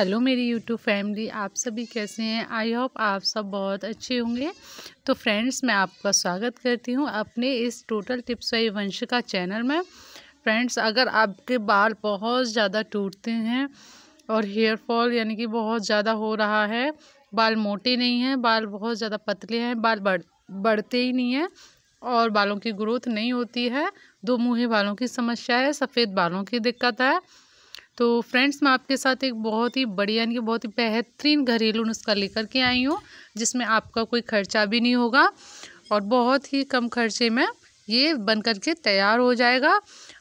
Hello मेरी YouTube family, आप सभी कैसे हैं? आई होप आप सब बहुत अच्छे होंगे। तो फ्रेंड्स, मैं आपका स्वागत करती हूँ अपने इस टोटल टिप्स वाई वंश का चैनल में। फ्रेंड्स, अगर आपके बाल बहुत ज़्यादा टूटते हैं और हेयर फॉल यानी कि बहुत ज़्यादा हो रहा है, बाल मोटे नहीं हैं, बाल बहुत ज़्यादा पतले हैं, बाल बढ़, बढ़ते ही नहीं हैं और बालों की ग्रोथ नहीं होती है, दो मुँहे बालों की समस्या है, सफ़ेद बालों की दिक्कत है तो फ्रेंड्स, मैं आपके साथ एक बहुत ही बढ़िया, यानी कि बहुत ही बेहतरीन घरेलू नुस्खा लेकर के आई हूँ, जिसमें आपका कोई खर्चा भी नहीं होगा और बहुत ही कम खर्चे में ये बन कर के तैयार हो जाएगा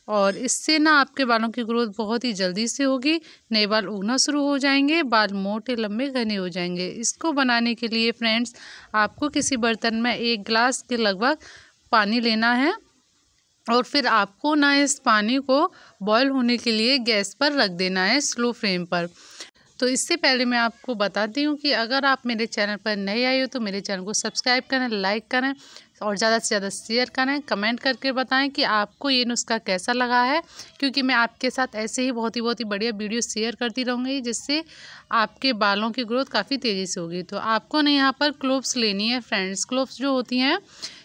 और इससे ना आपके बालों की ग्रोथ बहुत ही जल्दी से होगी। नए बाल उगना शुरू हो जाएँगे, बाल मोटे, लंबे, घने हो जाएँगे। इसको बनाने के लिए फ्रेंड्स, आपको किसी बर्तन में एक गिलास के लगभग पानी लेना है। और फिर आपको ना इस पानी को बॉयल होने के लिए गैस पर रख देना है स्लो फ्लेम पर। तो इससे पहले मैं आपको बताती हूँ कि अगर आप मेरे चैनल पर नए आए हो तो मेरे चैनल को सब्सक्राइब करें लाइक करें और ज़्यादा से ज़्यादा शेयर करें कमेंट करके बताएँ कि आपको ये नुस्खा कैसा लगा है क्योंकि मैं आपके साथ ऐसे ही बहुत ही बहुत ही बढ़िया वीडियो शेयर करती रहूँगी जिससे आपके बालों की ग्रोथ काफ़ी तेज़ी से होगी। तो आपको ना यहाँ पर क्लोव्स लेनी है फ्रेंड्स क्लोव्स जो होती हैं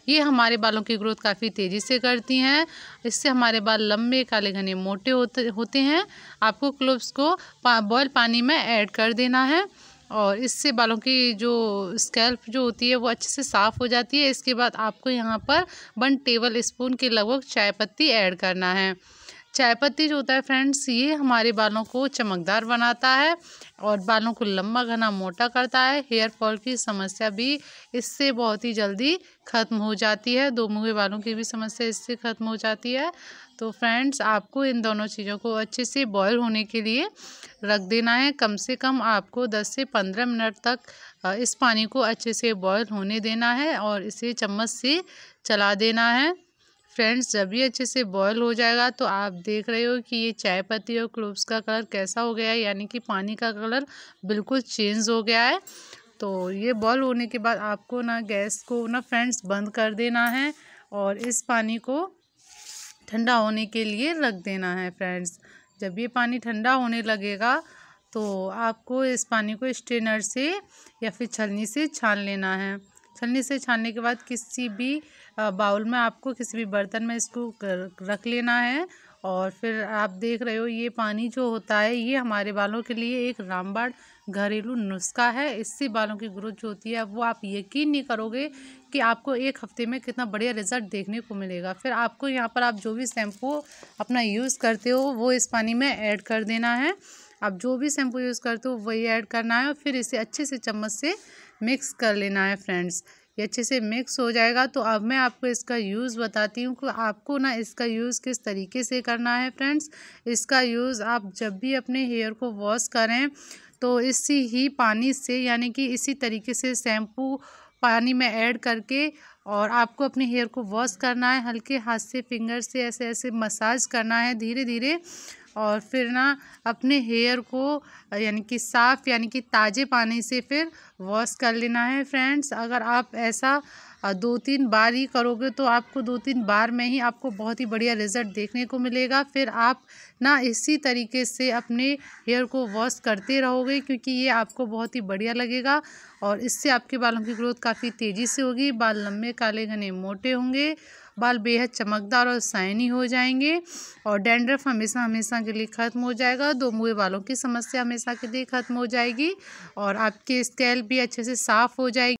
ये हमारे बालों की ग्रोथ काफ़ी तेज़ी से करती हैं। इससे हमारे बाल लंबे काले घने मोटे होते होते हैं। आपको क्लोव्स को पा, बॉयल पानी में ऐड कर देना है। और इससे बालों की जो स्कैल्प जो होती है वो अच्छे से साफ़ हो जाती है। इसके बाद आपको यहाँ पर वन टेबल स्पून के लगभग चाय पत्ती ऐड करना है। चाय पत्ती जो होता है फ्रेंड्स, ये हमारे बालों को चमकदार बनाता है और बालों को लंबा, घना, मोटा करता है। हेयर फॉल की समस्या भी इससे बहुत ही जल्दी ख़त्म हो जाती है। दो मुँहे बालों की भी समस्या इससे ख़त्म हो जाती है। तो फ्रेंड्स, आपको इन दोनों चीज़ों को अच्छे से बॉयल होने के लिए रख देना है। कम से कम आपको 10 से 15 मिनट तक इस पानी को अच्छे से बॉयल होने देना है और इसे चम्मच से चला देना है। फ्रेंड्स, जब ये अच्छे से बॉयल हो जाएगा तो आप देख रहे हो कि ये चाय पत्ती और क्लोव्स का कलर कैसा हो गया है, यानी कि पानी का कलर बिल्कुल चेंज हो गया है। तो ये बॉयल होने के बाद आपको ना गैस को ना फ्रेंड्स बंद कर देना है और इस पानी को ठंडा होने के लिए रख देना है फ्रेंड्स। जब ये पानी ठंडा होने लगेगा तो आपको इस पानी को स्ट्रेनर से या फिर छलनी से छान लेना है। छलनी से छानने के बाद किसी भी बाउल में आपको किसी भी बर्तन में इसको रख लेना है। और फिर आप देख रहे हो ये पानी जो होता है, ये हमारे बालों के लिए एक रामबाड़ घरेलू नुस्खा है। इससे बालों की ग्रोथ जो होती है वो आप यकीन नहीं करोगे कि आपको एक हफ़्ते में कितना बढ़िया रिज़ल्ट देखने को मिलेगा। फिर आपको यहाँ पर आप जो भी शैम्पू अपना यूज़ करते हो, वो इस पानी में ऐड कर देना है। आप जो भी शैम्पू यूज़ करते हो वही ऐड करना है और फिर इसे अच्छे से चम्मच से मिक्स कर लेना है फ्रेंड्स। ये अच्छे से मिक्स हो जाएगा। तो अब मैं आपको इसका यूज़ बताती हूँ कि आपको ना इसका यूज़ किस तरीके से करना है फ्रेंड्स। इसका यूज़ आप जब भी अपने हेयर को वॉश करें तो इसी ही पानी से यानी कि इसी तरीके से शैम्पू पानी में ऐड करके और आपको अपने हेयर को वॉश करना है। हल्के हाथ से, फिंगर से ऐसे ऐसे मसाज करना है धीरे धीरे और फिर ना अपने हेयर को, यानी कि साफ़, यानी कि ताज़े पानी से फिर वॉश कर लेना है फ्रेंड्स अगर आप ऐसा दो तीन बार ही करोगे तो आपको दो तीन बार में ही आपको बहुत ही बढ़िया रिज़ल्ट देखने को मिलेगा। फिर आप ना इसी तरीके से अपने हेयर को वॉश करते रहोगे क्योंकि ये आपको बहुत ही बढ़िया लगेगा और इससे आपके बालों की ग्रोथ काफ़ी तेज़ी से होगी। बाल लंबे, काले, घने, मोटे होंगे, बाल बेहद चमकदार और शाइनी हो जाएँगे और डेंड्रफ हमेशा हमेशा के लिए ख़त्म हो जाएगा। दो मुँह बालों की समस्या हमेशा के लिए ख़त्म हो जाएगी और आपके स्कैल भी अच्छे से साफ़ हो जाएगी।